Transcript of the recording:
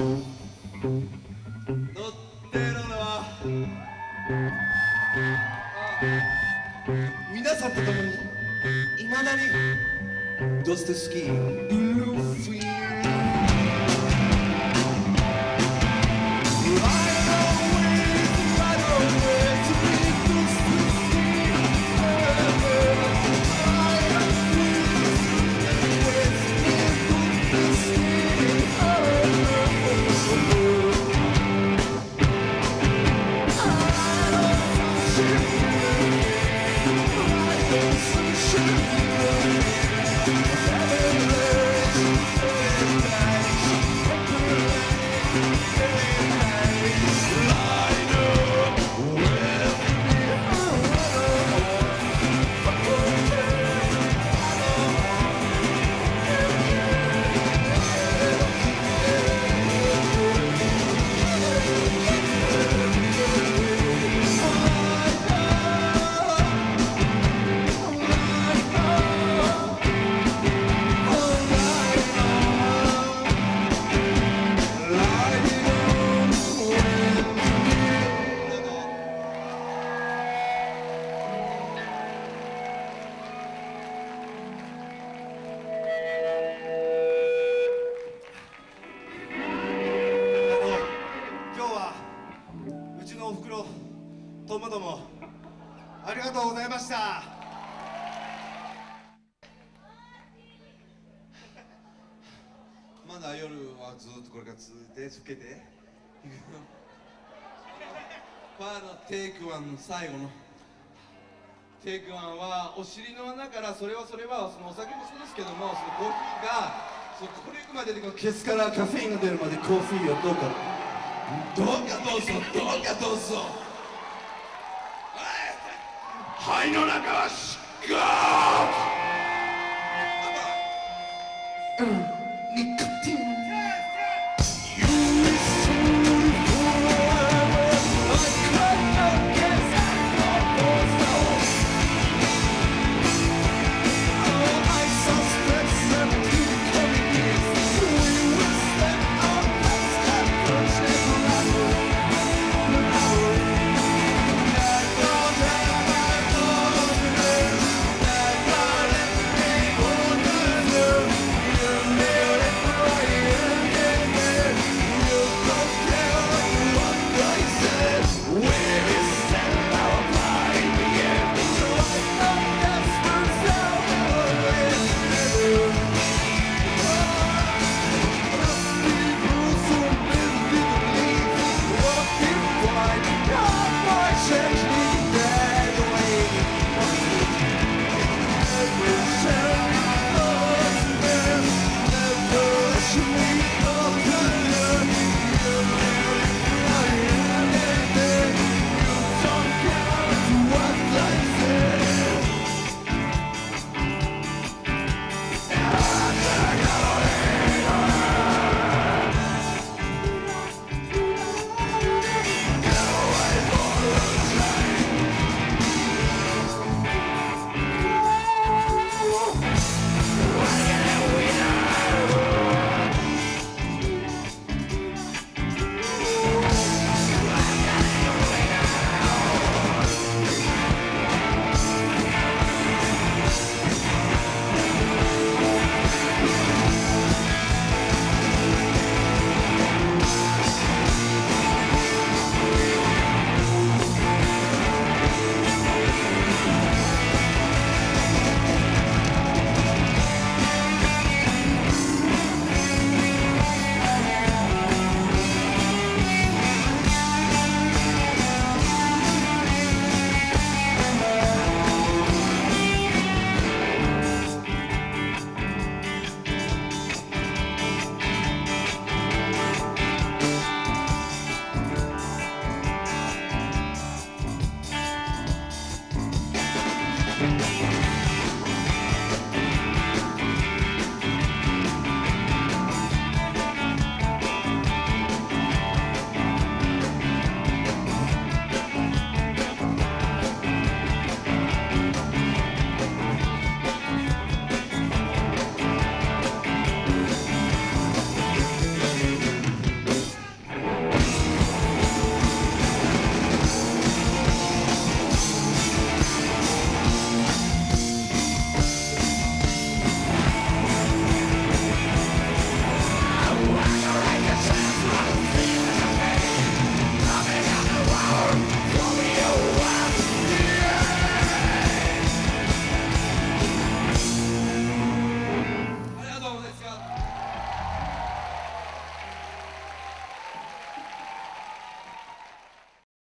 ってるのは皆さんと共にいまだに「ドステスキー」もども。ありがとうございました。まだ夜はずっとこれから続いてつけて。パーのテイクワン最後の。テイクワンはお尻の穴からそれはそれはそのお酒もそうですけどもそのコーヒーがそのこれまででケツからカフェインが出るまでコーヒーをどうか。どうかどうぞどうかどうぞ。肺の中はか、うん。